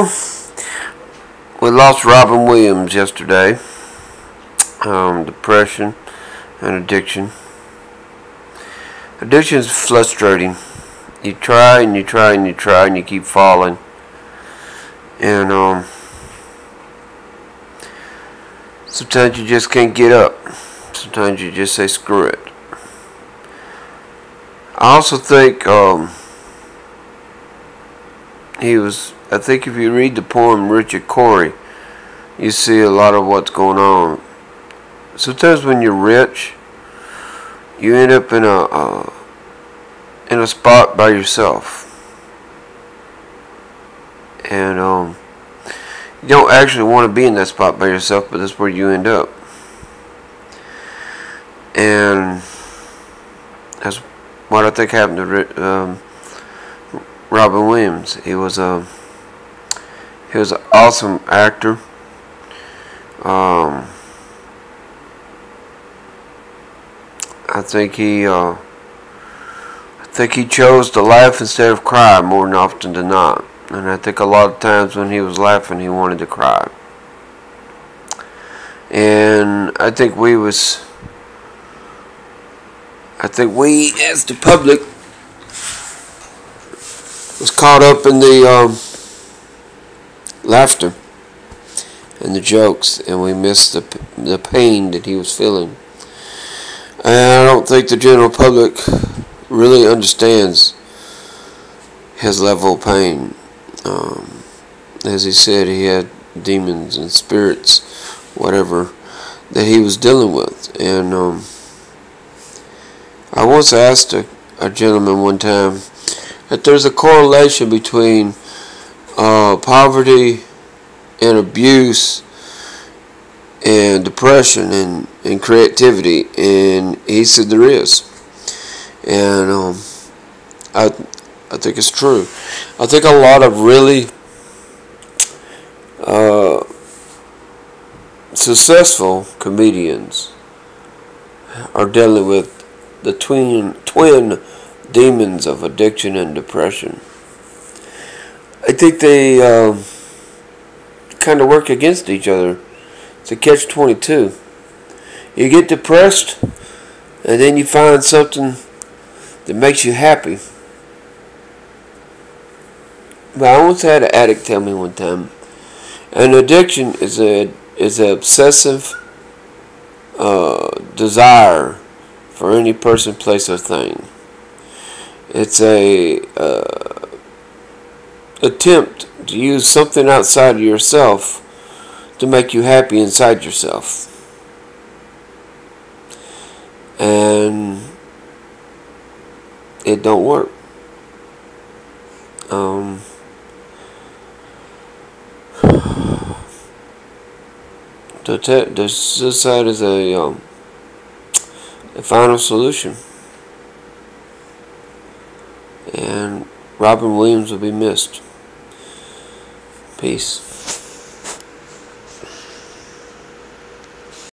We lost Robin Williams yesterday. Um, depression and addiction. Addiction is frustrating. You try and you try and you try and you keep falling. And um, sometimes you just can't get up. Sometimes you just say screw it. I also think um, he was I think if you read the poem Richard Cory, you see a lot of what's going on. Sometimes when you're rich, you end up in a uh, in a spot by yourself, and um, you don't actually want to be in that spot by yourself, but that's where you end up. And that's what I think happened to um, Robin Williams. He was a um, he was an awesome actor. Um, I think he, uh, I think he chose to laugh instead of cry more than often than not. And I think a lot of times when he was laughing, he wanted to cry. And I think we was, I think we as the public was caught up in the. Um, laughter and the jokes, and we missed the the pain that he was feeling. And I don't think the general public really understands his level of pain. Um, as he said, he had demons and spirits, whatever, that he was dealing with. And um, I once asked a, a gentleman one time that there's a correlation between uh, poverty and abuse and depression and, and creativity and he said there is. And um, I, I think it's true. I think a lot of really uh, successful comedians are dealing with the twin twin demons of addiction and depression I think they um, kind of work against each other. It's a catch 22. You get depressed, and then you find something that makes you happy. But I once had an addict tell me one time, an addiction is a is an obsessive uh, desire for any person, place, or thing. It's a uh, attempt to use something outside of yourself to make you happy inside yourself. And it don't work. Um, the, te- the suicide is a, um, a final solution. And Robin Williams will be missed. Peace.